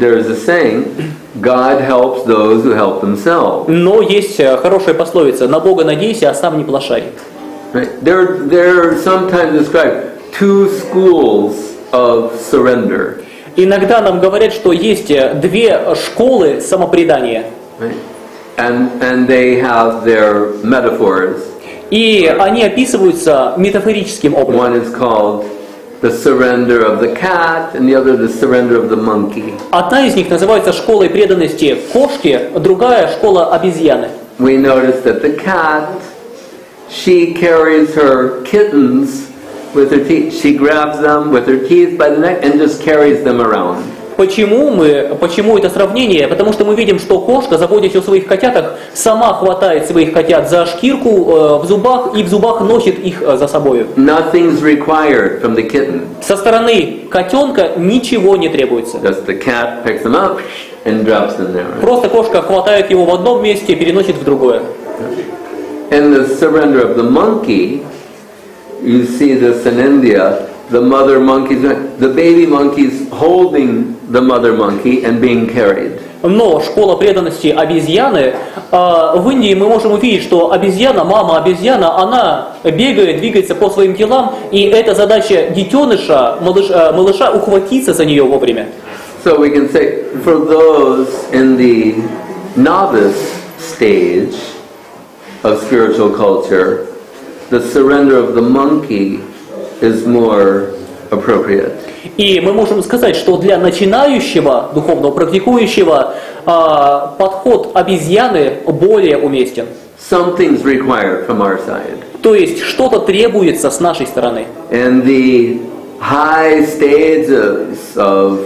there's a saying, God helps those who help themselves. Но есть э, хорошая пословица «на Бога надейся, а сам не плашай». Right? There, there are sometimes described two schools of surrender. Иногда нам говорят, что есть э, две школы самопредания. Right? And, and they have their metaphors. И они описываются метафорическим образом. One is called the surrender of the cat, and the other the surrender of the monkey. Одна из них называется школой преданности кошки, другая школа обезьяны. We notice that the cat, she carries her kittens with her teeth. She grabs them with her teeth by the neck and just carries them around. Почему мы, почему это сравнение? Потому что мы видим, что кошка, заботясь о своих котятах, сама хватает своих котят за шкирку э, в зубах и в зубах носит их э, за собой. Nothing's required from the kitten. Со стороны котенка ничего не требуется. Just the cat picks them up and drops them there. Просто кошка хватает его в одном месте и переносит в другое. In the surrender of the monkey, you see this in India. The mother monkey, the baby monkey's holding the mother monkey and being carried. Но школа преданности обезьяны, э, в Индии мы можем увидеть, что обезьяна, мама обезьяна, она бегает, двигается по своим делам, и это задача детеныша, малыш- э, малыша, ухватиться за нее вовремя. So we can say for those in the novice stage of spiritual culture, the surrender of the monkey is more appropriate. И мы можем сказать, что для начинающего духовного практикующего а, подход обезьяны более уместен. Something's required from our side. То есть что-то требуется с нашей стороны. And the high stages of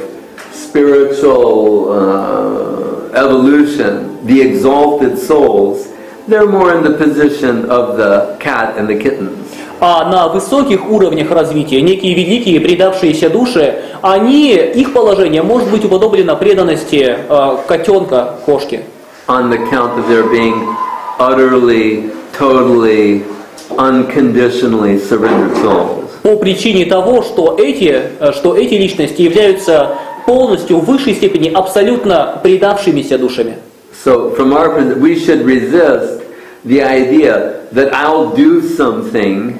spiritual uh, evolution, the exalted souls, they're more in the position of the cat and the kittens. А на высоких уровнях развития некие великие предавшиеся души, они, их положение может быть уподоблено преданности э, котенка кошки. on the count of their being utterly, totally, unconditionally surrendered souls. По причине того, что эти, э, что эти личности являются полностью в высшей степени абсолютно предавшимися душами. So, from our we should resist the idea that I'll do something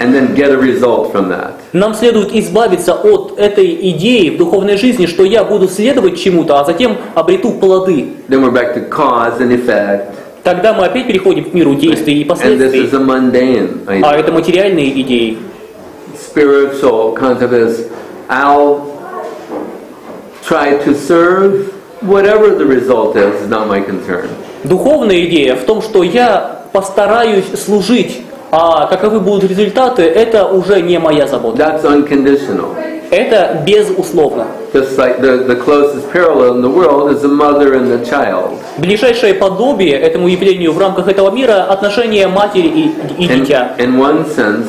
and then get a result from that. Нам следует избавиться от этой идеи в духовной жизни, что я буду следовать чему-то, а затем обрету плоды. Then we're back to cause and effect, Тогда мы опять переходим к миру действий и and this последствий. is a mundane А idea. это материальные идеи. Spiritual concept is I'll try to serve, whatever the result is, is not my concern. Духовная идея в том, что я постараюсь служить, а каковы будут результаты, это уже не моя забота. That's unconditional. Это безусловно. Just like the, the closest parallel in the world is the mother and the child. Ближайшее подобие этому явлению в рамках этого мира отношения матери и, и In, дитя. in one sense,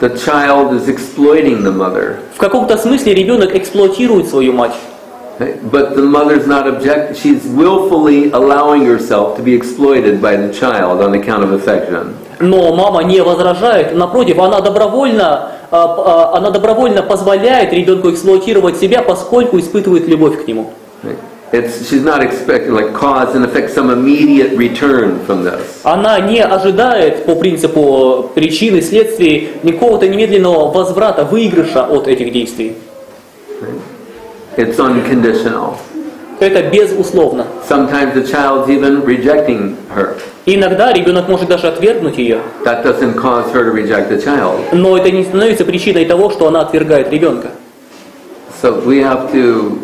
the child is exploiting the mother. В каком-то смысле ребенок эксплуатирует свою мать. But the mother's not object. She's willfully allowing herself to be exploited by the child on account of affection. Но мама не возражает, напротив, она добровольно, а, а, она добровольно позволяет ребенку эксплуатировать себя, поскольку испытывает любовь к нему. It's, she's not expecting like cause and effect some immediate return from this. Она не ожидает по принципу причин и следствий никакого-то немедленного возврата, выигрыша от этих действий. It's unconditional. Это безусловно. Sometimes the child's even rejecting her. Иногда ребенок может даже отвергнуть ее, That doesn't cause her to reject the child. но это не становится причиной того, что она отвергает ребенка. So we have to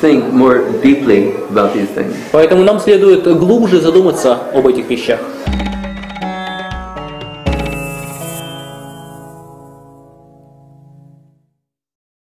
think more deeply about these things. Поэтому нам следует глубже задуматься об этих вещах.